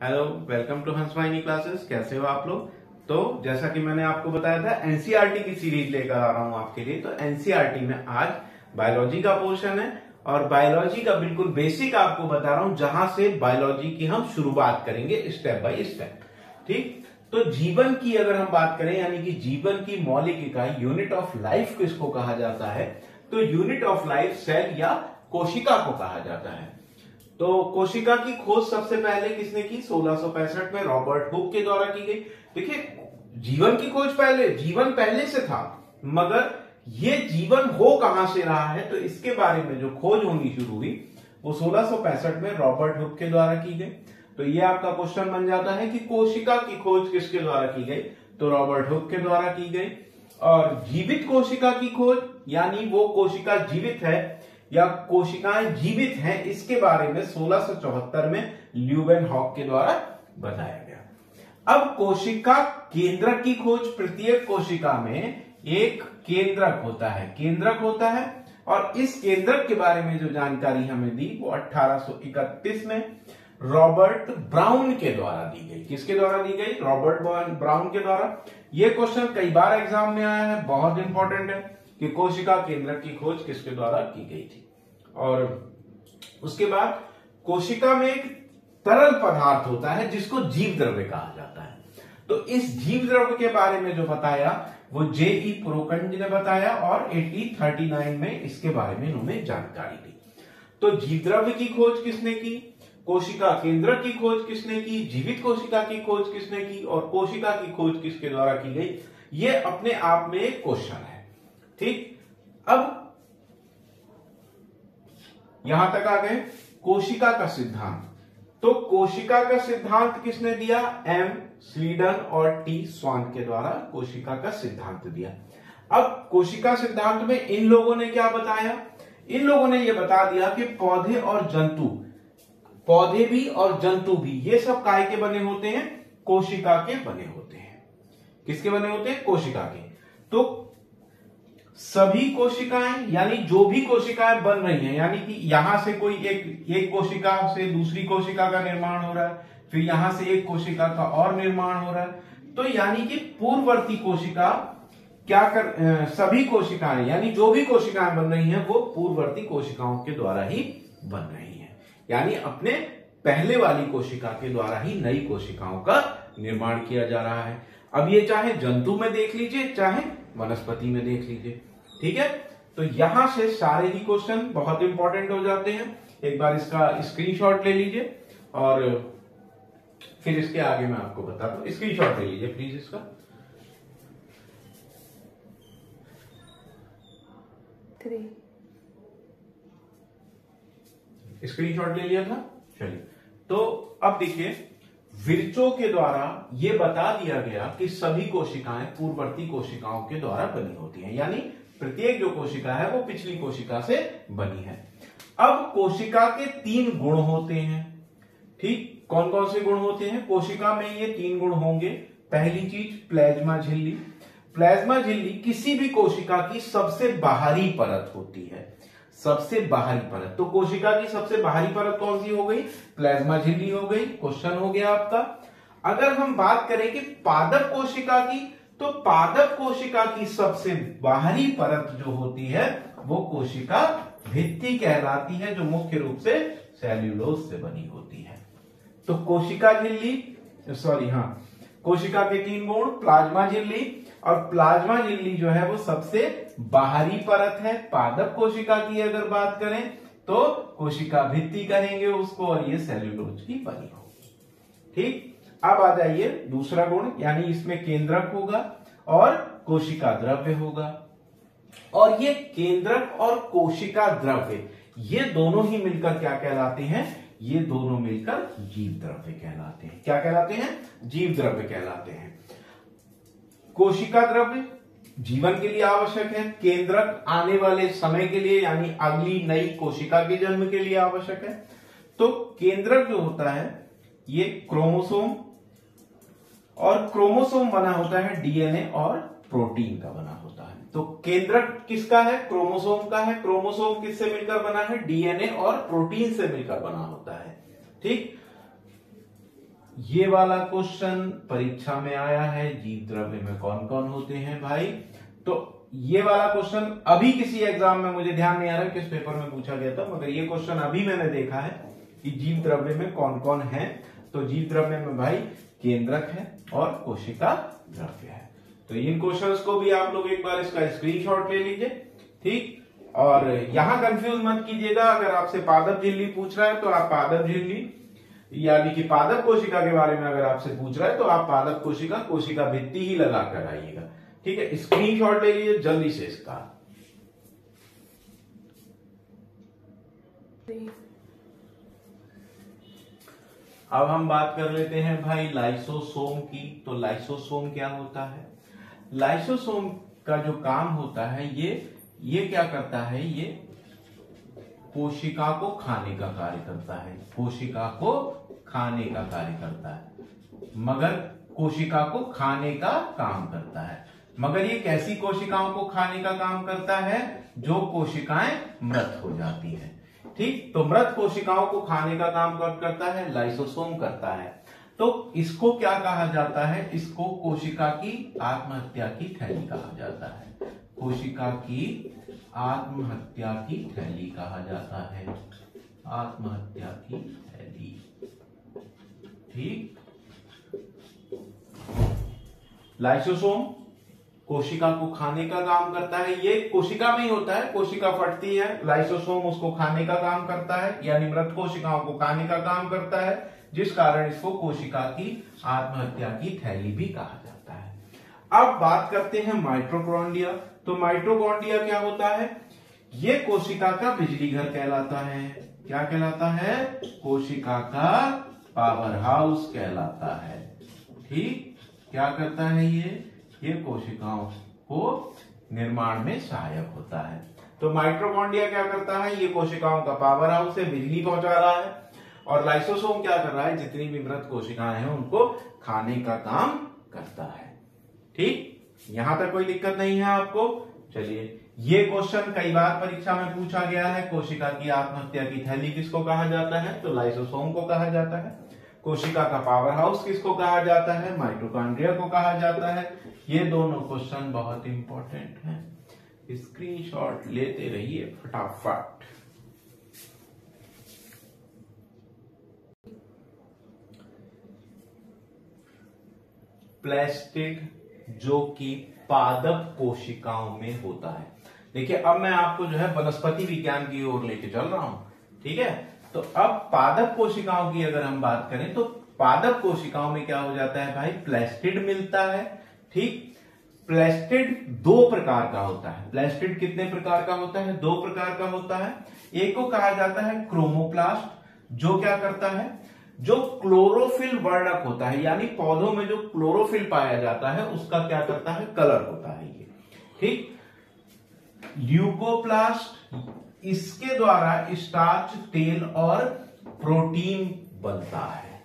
Hello welcome to हंस वाहिनी classes कैसे हो आप लोग? तो जैसा कि मैंने आपको बताया था एनसीईआरटी की सीरीज़ लेकर आ रहा हूँ आपके लिए। तो एनसीईआरटी में आज बायोलॉजी का पोर्शन है और बायोलॉजी का बिल्कुल बेसिक आपको बता रहा हूँ, जहाँ से बायोलॉजी की हम शुरुआत करेंगे स्टेप बाय स्टेप ठीक? तो जीवन की अगर हम बात करें, यानी कि जीवन की मौलिक इकाई यूनिट ऑफ़ लाइफ किसको कहा जाता है? तो यूनिट ऑफ़ लाइफ सेल या कोशिका को कहा जाता है। तो कोशिका की खोज सबसे पहले किसने की? सोलह में रॉबर्ट हुक के द्वारा की गई। देखिए, जीवन की खोज पहले, जीवन पहले से था, मगर ये जीवन हो कहाँ से रहा है? तो इसके बारे में जो खोज होनी शुरू हुई, वो सोलह में रॉबर्ट हुक के द्वारा की गई। तो ये आपका क्वेश्चन बन जाता है कि कोशिका की खोज किसके द्वारा की गई? तो रॉबर्ट हुक के द्वारा की गई। और जीवित कोशिका की खोज, यानी वो कोशिका जीवित है या कोशिकाएँ जीवित हैं, इसके बारे में 1674 में ल्यूबेन हॉक के द्वारा बताया गया। अब कोशिका केंद्रक की खोज, प्रत्येक कोशिका में एक केंद्रक होता है। केंद्रक होता है, और इस केंद्रक के बारे में जो जानकारी हमें दी, वो 1831 में रॉबर्ट ब्राउन के द्वारा दी गई। किसके द्वारा दी गई? रॉबर्ट ब्राउन के द्वारा। यह क्वेश्चन कई बार एग्ज़ाम में आया है, बहुत इंपॉर्टेंट है। कि कोशिका केंद्र की खोज किसके द्वारा की गई थी। और उसके बाद कोशिका में एक तरल पदार्थ होता है, जिसको जीव द्रव्य कहा जाता है। तो इस जीव द्रव्य के बारे में जो बताया, वो जेई पुरोकंड ने बताया और 1839 में इसके बारे में उन्होंने जानकारी दी। तो जीव द्रव्य की खोज किसने की? कोशिका केंद्र की खोज किसने की? जीवित कोशिका की खोज किसने की? और कोशिका की खोज किसके द्वारा की गई? ये अपने आप में एक क्वेश्चन है। ठीक? अब यहाँ तक आ गए कोशिका का सिद्धांत। तो कोशिका का सिद्धांत किसने दिया? एम स्वीडन और टी स्वान के द्वारा कोशिका का सिद्धांत दिया। अब कोशिका सिद्धांत में इन लोगों ने क्या बताया? इन लोगों ने यह बता दिया कि पौधे और जंतु, पौधे भी और जंतु भी, ये सब काय के बने होते हैं? कोशिका के बने होते हैं। किसके बने होते हैं? कोशिका के। तो सभी कोशिकाएँ, यानी जो भी कोशिकाएँ बन रही हैं, यानी कि यहाँ से कोई एक एक कोशिका से दूसरी कोशिका का निर्माण हो रहा है, फिर यहाँ से एक कोशिका का और निर्माण हो रहा है तो यानी कि पूर्ववर्ती कोशिका क्या कर सभी कोशिकाएँ, यानी जो भी कोशिकाएँ बन रही हैं, वो पूर्ववर्ती कोशिकाओं के द्वारा ही बन रही हैं। यानी अपने पहले वाली कोशिका के द्वारा ही नई कोशिकाओं का निर्माण किया जा रहा है। अब ये चाहे जंतु में देख लीजिए, चाहे वनस्पति में देख लीजिए। ठीक है? तो यहाँ से सारे ही क्वेश्चन बहुत इंपॉर्टेंट हो जाते हैं। एक बार इसका स्क्रीनशॉट ले लीजिए और फिर इसके आगे मैं आपको बताता हूँ स्क्रीनशॉट ले लीजिए प्लीज़ इसका। थ्री स्क्रीनशॉट ले लिया था? चलिए। तो अब देखिए विरचो के द्वारा यह बता दिया गया कि सभी कोशिकाएँ पूर्ववर्ती कोशिकाओं के द्वारा बनी होती हैं। यानी प्रत्येक जो कोशिका है, वो पिछली कोशिका से बनी है। अब कोशिका के तीन गुण होते हैं। ठीक कौन कौन से गुण होते हैं? कोशिका में ये तीन गुण होंगे। पहली चीज़, प्लेज्मा झिल्ली। प्लेज्मा झिल्ली किसी भी कोशिका की सबसे बाहरी परत होती है। सबसे बाहरी परत। तो कोशिका की सबसे बाहरी परत कौन सी हो गई? प्लाज्मा झिल्ली हो गई। क्वेश्चन हो गया आपका। अगर हम बात करें कि पादप कोशिका की तो पादप कोशिका की सबसे बाहरी परत जो होती है, वो कोशिका भित्ति कहलाती है, जो मुख्य रूप से सेल्यूलोज से बनी होती है। तो कोशिका झिल्ली सॉरी हाँ कोशिका के तीन गुण प्लाज्मा झिल्ली और प्लाज्मा झिल्ली जो है वो सबसे बाहरी परत है। पादप कोशिका की अगर बात करें तो कोशिका भित्ति करेंगे उसको और ये सेल्यूलोज की बनी होगी। ठीक? अब आ जाइए दूसरा गुण, यानी इसमें केंद्रक होगा और कोशिका द्रव्य होगा। और ये केंद्रक और कोशिका द्रव्य, ये दोनों ही मिलकर क्या कहलाते हैं? ये दोनों मिलकर जीव द्रव्य कहलाते हैं। क्या कहलाते हैं? जीव द्रव्य कहलाते हैं। कोशिका द्रव्य जीवन के लिए आवश्यक है, केंद्रक आने वाले समय के लिए, यानी अगली नई कोशिका के जन्म के लिए आवश्यक है। तो केंद्रक जो होता है, ये क्रोमोसोम और क्रोमोसोम बना होता है, डीएनए और प्रोटीन का बना होता है। तो केंद्रक किसका है? क्रोमोसोम का है। क्रोमोसोम किससे मिलकर बना है? डीएनए और प्रोटीन से मिलकर बना होता है। ठीक? ये वाला क्वेश्चन परीक्षा में आया है जीव द्रव्य में कौन कौन होते हैं भाई? तो ये वाला क्वेश्चन अभी किसी एग्ज़ाम में मुझे ध्यान नहीं आ रहा किस पेपर में पूछा गया था, मगर ये क्वेश्चन अभी मैंने देखा है कि जीव द्रव्य में कौन कौन है। तो जीव द्रव्य में भाई केंद्रक है और कोशिका द्रव्य है। तो इन क्वेश्चंस को भी आप लोग एक बार इसका स्क्रीनशॉट ले लीजिए, ठीक? और यहाँ कंफ्यूज मत कीजिएगा, अगर आपसे पादप झिल्ली पूछ रहा है तो आप पादप झिल्ली यानी कि पादप कोशिका के बारे में अगर आपसे पूछ रहा है तो आप पादप कोशिका कोशिका भित्ति ही लगा कर आइएगा। ठीक है? स्क्रीनशॉट ले लीजिए, जल्दी से इसका। अब हम बात कर लेते हैं भाई लाइसोसोम की। तो लाइसोसोम क्या होता है? लाइसोसोम का जो काम होता है, ये ये क्या करता है? ये कोशिका को खाने का कार्य करता है। कोशिका को खाने का कार्य करता है। मगर कोशिका को खाने का काम करता है। मगर ये कैसी कोशिकाओं को खाने का काम करता है? जो कोशिकाएँ मृत हो जाती हैं। ठीक? तो मृत कोशिकाओं को खाने का काम करता है? लाइसोसोम करता है। तो इसको क्या कहा जाता है? इसको कोशिका की आत्महत्या की थैली कहा जाता है। कोशिका की आत्महत्या की थैली कहा जाता है। आत्महत्या की थैली। ठीक? लाइसोसोम कोशिका को खाने का काम करता है। ये कोशिका में ही होता है। कोशिका फटती है, लाइसोसोम उसको खाने का काम करता है, यानी मृत कोशिकाओं को खाने का काम करता है, जिस कारण इसको कोशिका की आत्महत्या की थैली भी कहा जाता है। अब बात करते हैं माइट्रोकॉन्डिया तो माइट्रोकॉन्डिया क्या होता है? ये कोशिका का बिजली घर कहलाता है। क्या कहलाता है? कोशिका का पावर हाउस कहलाता है। ठीक? क्या करता है ये? ये कोशिकाओं को निर्माण में सहायक होता है। तो माइट्रोकॉन्डिया क्या करता है? ये कोशिकाओं का पावर हाउस है बिजली पहुँचा रहा है। और लाइसोसोम क्या कर रहा है? जितनी भी मृत कोशिकाएँ हैं, उनको खाने का काम करता है। ठीक? यहाँ तक कोई दिक्कत नहीं है आपको? चलिए, ये क्वेश्चन कई बार परीक्षा में पूछा गया है। कोशिका की आत्महत्या की थैली किसको कहा जाता है? तो लाइसोसोम को कहा जाता है। कोशिका का पावर हाउस किसको कहा जाता है? माइटोकॉन्ड्रिया को कहा जाता है। ये दोनों क्वेश्चन बहुत इंपॉर्टेंट हैं। स्क्रीनशॉट लेते रहिए फटाफट। प्लास्टिक जो कि पादप कोशिकाओं में होता है। देखिए, अब मैं आपको जो है वनस्पति विज्ञान की ओर लेके चल रहा हूँ, ठीक है? तो अब पादप कोशिकाओं की अगर हम बात करें तो पादप कोशिकाओं में क्या हो जाता है भाई? प्लेस्टिड मिलता है, ठीक? प्लेस्टिड दो प्रकार का होता है। प्लेस्टिड कितने प्रकार का होता है? दो प्रकार का होता है। एक को कहा जाता है क्रोमोप्लास्ट, जो क्या करता है? जो क्लोरोफिल वर्णक होता है, यानी पौधों में जो क्लोरोफिल पाया जाता है, उसका क्या करता है? कलर होता है ये। ठीक? ल्यूकोप्लास्ट, इसके द्वारा स्टार्च, तेल और प्रोटीन बनता है।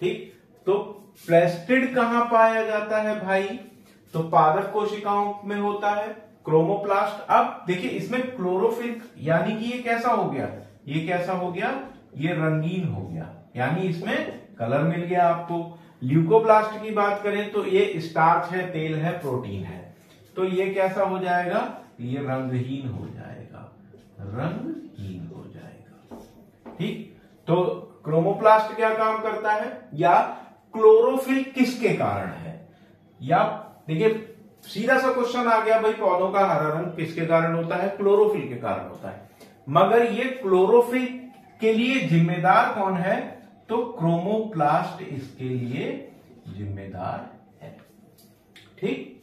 ठीक? तो प्लेस्टिड कहाँ पाया जाता है भाई? तो पादप कोशिकाओं में होता है, क्रोमोप्लास्ट। अब देखिए, इसमें क्लोरोफिल, यानी कि ये कैसा हो गया? ये कैसा हो गया? ये रंगीन हो गया। यानी इसमें कलर मिल गया आपको। ल्यूकोप्लास्ट की बात करें तो ये स्टार्च है, तेल है प्रोटीन है। तो ये कैसा हो जाएगा? ये रंगहीन हो जाएगा। रंगहीन हो जाएगा। ठीक? तो क्रोमोप्लास्ट क्या काम करता है? या क्लोरोफिल किसके कारण है? या देखिए, सीधा सा क्वेश्चन आ गया भाई, पौधों का हरा रंग किसके कारण होता है? क्लोरोफिल के कारण होता है। मगर ये क्लोरोफिल के लिए जिम्मेदार कौन है? तो क्रोमोप्लास्ट इसके लिए जिम्मेदार है। ठीक?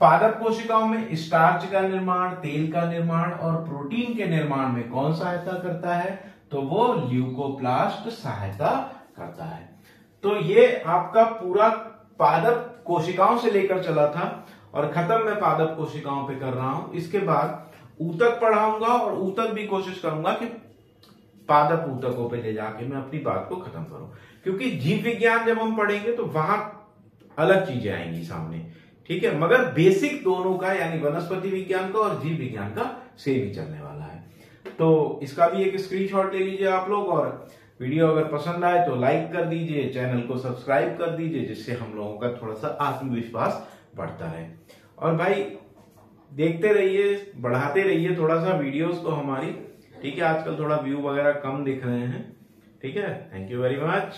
पादप कोशिकाओं में स्टार्च का निर्माण, तेल का निर्माण और प्रोटीन के निर्माण में कौन सहायता करता है? तो वो ल्यूकोप्लास्ट सहायता करता है। तो ये आपका पूरा पादप कोशिकाओं से लेकर चला था और खत्म मैं पादप कोशिकाओं पे कर रहा हूँ। इसके बाद ऊतक पढ़ाऊँगा और ऊतक भी कोशिश करूँगा कि पादप ऊतकों पे ले जाके मैं अपनी बात को खत्म करूँ। क्योंकि जीव विज्ञान जब हम पढ़ेंगे तो वहाँ अलग चीज़ें आएँगी सामने, ठीक है? मगर बेसिक दोनों का, यानी वनस्पति विज्ञान का और जीव विज्ञान का सेम ही चलने वाला है। तो इसका भी एक स्क्रीनशॉट ले लीजिए आप लोग और वीडियो अगर पसंद आए तो लाइक कर दीजिए चैनल को सब्सक्राइब कर दीजिए, जिससे हम लोगों का थोड़ा सा आत्मविश्वास बढ़ता है और भाई देखते रहिए, बढ़ाते रहिए थोड़ा सा वीडियोस को हमारी। ठीक है, आजकल थोड़ा व्यू वगैरह कम दिख रहे हैं। ठीक है थैंक यू वेरी मच